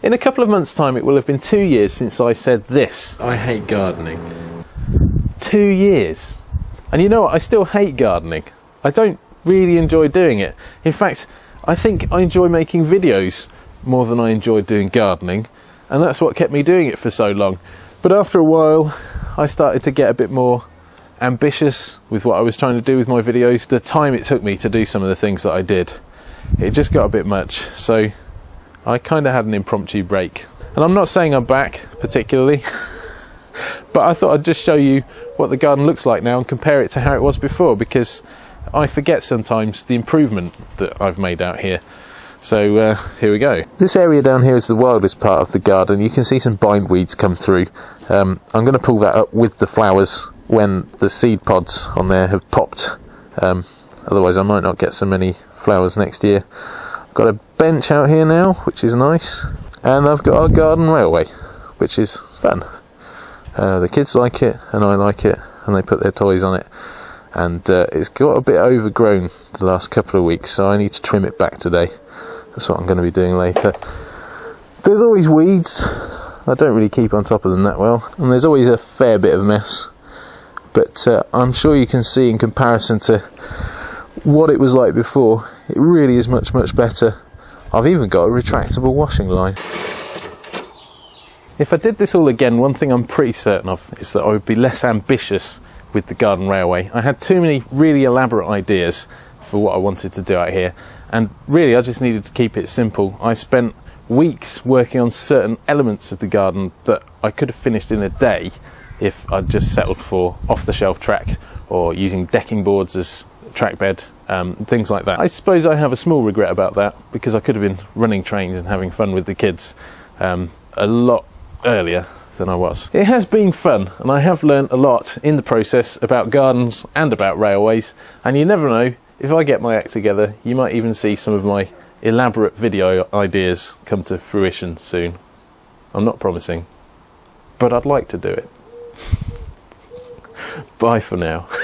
In a couple of months' time, it will have been two years since I said this I hate gardening. Two years. And you know what? I still hate gardening. I don't really enjoy doing it. In fact, I think I enjoy making videos more than I enjoy doing gardening, and that's what kept me doing it for so long. But after a while, I started to get a bit more ambitious with what I was trying to do with my videos. The time it took me to do some of the things that I did, it just got a bit much. So I kind of had an impromptu break. And I'm not saying I'm back particularly, but I thought I'd just show you what the garden looks like now and compare it to how it was before because I forget sometimes the improvement that I've made out here. So uh, here we go. This area down here is the wildest part of the garden. You can see some bindweeds come through. Um, I'm going to pull that up with the flowers when the seed pods on there have popped. Um, otherwise, I might not get so many flowers next year. Got a bench out here now, which is nice, and I've got our garden railway, which is fun. Uh, the kids like it, and I like it, and they put their toys on it. And uh, it's got a bit overgrown the last couple of weeks, so I need to trim it back today. That's what I'm going to be doing later. There's always weeds. I don't really keep on top of them that well, and there's always a fair bit of mess. But uh, I'm sure you can see in comparison to what it was like before, it really is much, much better. I've even got a retractable washing line. If I did this all again, one thing I'm pretty certain of is that I would be less ambitious with the garden railway. I had too many really elaborate ideas for what I wanted to do out here, and really, I just needed to keep it simple. I spent weeks working on certain elements of the garden that I could have finished in a day if I'd just settled for off the shelf track or using decking boards as track bed, um, things like that. I suppose I have a small regret about that because I could have been running trains and having fun with the kids um, a lot earlier than I was. It has been fun, and I have learned a lot in the process about gardens and about railways, and you never know if I get my act together, you might even see some of my elaborate video ideas come to fruition soon. I'm not promising, but I'd like to do it. Bye for now.